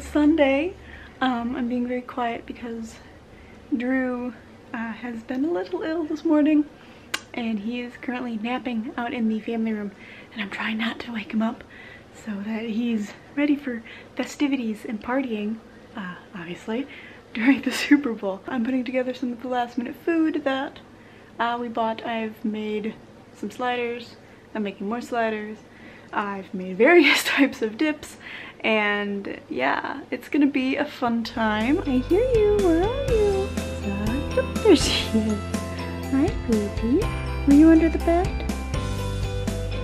Sunday. Um, I'm being very quiet because Drew uh, has been a little ill this morning and he is currently napping out in the family room and I'm trying not to wake him up so that he's ready for festivities and partying, uh, obviously, during the Super Bowl. I'm putting together some of the last minute food that uh, we bought. I've made some sliders, I'm making more sliders, I've made various types of dips, and yeah, it's gonna be a fun time. I hear you, where are you? There she is. Hi, baby. Were you under the bed?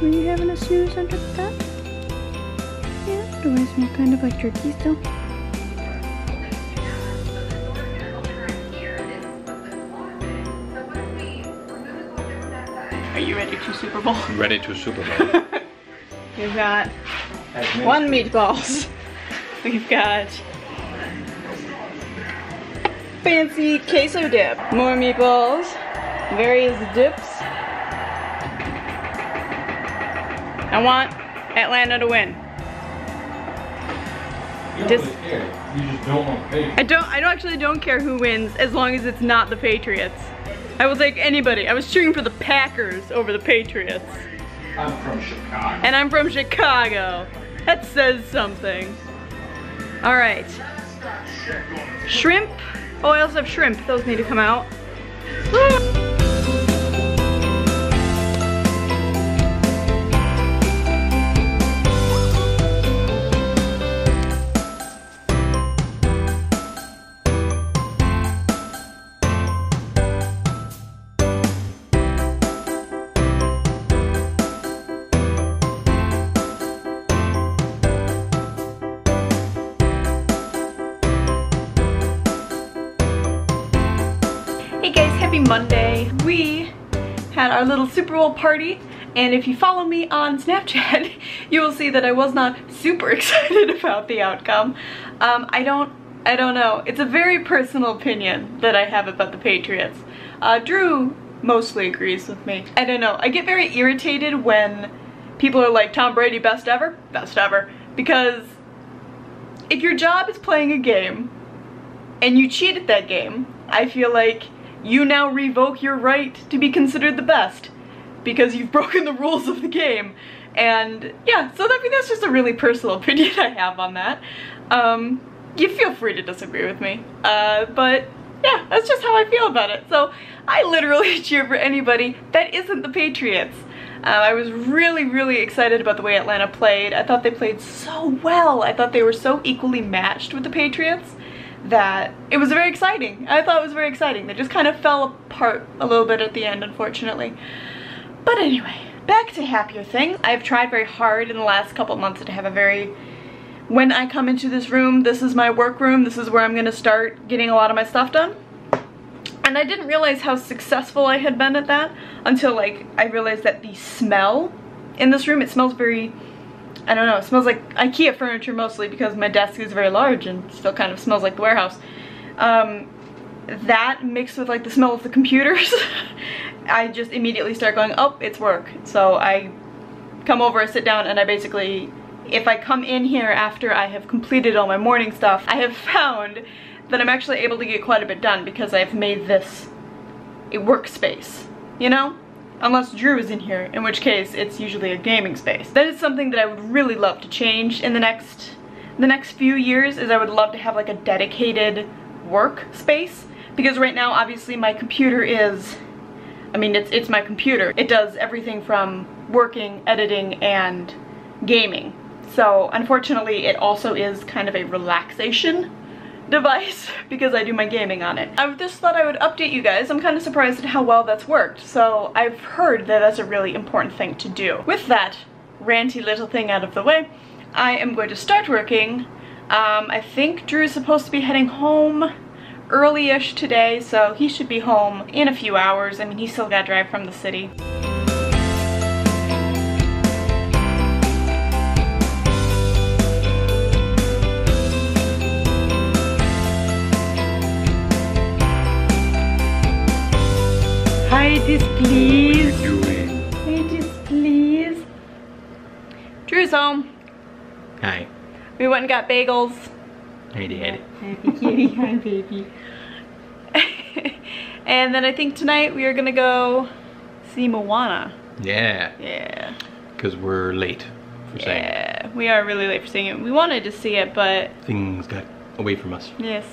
Were you having a snooze under the bed? Yeah, do I smell kind of like turkey still? Are you ready to Super Bowl? Ready to Super Bowl. We've got one meatballs. We've got fancy queso dip. More meatballs. Various dips. I want Atlanta to win. You don't really care. You just don't want. I don't I don't actually don't care who wins as long as it's not the Patriots. I will take anybody. I was cheering for the Packers over the Patriots. I'm from Chicago. And I'm from Chicago. That says something. All right. Shrimp. Also have shrimp. Those need to come out. Ah. Happy Monday. We had our little Super Bowl party and if you follow me on Snapchat, you will see that I was not super excited about the outcome. Um, I don't, I don't know. It's a very personal opinion that I have about the Patriots. Uh, Drew mostly agrees with me. I don't know. I get very irritated when people are like, Tom Brady, best ever? Best ever. Because if your job is playing a game and you cheat at that game, I feel like you now revoke your right to be considered the best because you've broken the rules of the game. And yeah, so I mean that's just a really personal opinion I have on that. Um, you feel free to disagree with me, uh, but yeah, that's just how I feel about it. So I literally cheer for anybody that isn't the Patriots. Uh, I was really, really excited about the way Atlanta played. I thought they played so well. I thought they were so equally matched with the Patriots that it was very exciting. I thought it was very exciting. They just kind of fell apart a little bit at the end, unfortunately. But anyway, back to happier things. I've tried very hard in the last couple months to have a very when I come into this room, this is my work room, this is where I'm gonna start getting a lot of my stuff done. And I didn't realize how successful I had been at that until like I realized that the smell in this room, it smells very, I don't know, it smells like Ikea furniture mostly because my desk is very large and still kind of smells like the warehouse. Um, that mixed with like the smell of the computers, I just immediately start going, oh, it's work. So I come over, I sit down, and I basically, if I come in here after I have completed all my morning stuff, I have found that I'm actually able to get quite a bit done because I've made this a workspace, you know? Unless Drew is in here, in which case it's usually a gaming space. That is something that I would really love to change in the next the next few years is I would love to have like a dedicated work space because right now obviously my computer is I mean it's it's my computer. It does everything from working, editing, and gaming. So unfortunately it also is kind of a relaxation device because I do my gaming on it. I just thought I would update you guys. I'm kind of surprised at how well that's worked. So I've heard that that's a really important thing to do. With that ranty little thing out of the way, I am going to start working. Um, I think Drew is supposed to be heading home early-ish today, so he should be home in a few hours. I mean, he still got to drive from the city. Hi, please. Hey, please. Drew's home. Hi. We went and got bagels. Hey, Dad. Happy kitty, hi baby. and then I think tonight we are gonna go see Moana. Yeah, Yeah. because we're late for saying it. Yeah, we are really late for seeing it. We wanted to see it, but Things got away from us. yes.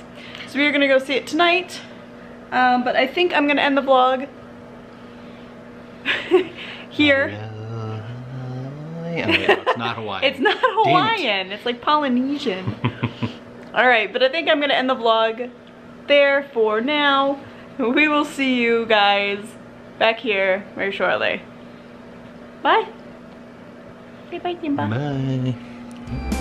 So we are gonna go see it tonight. Um, but I think I'm gonna end the vlog here. Oh, wait, no, it's not Hawaiian. It's not Damn it. Hawaiian, it's like Polynesian. Alright, but I think I'm gonna end the vlog there for now. We will see you guys back here very shortly. Bye. Say bye, Simba. Bye.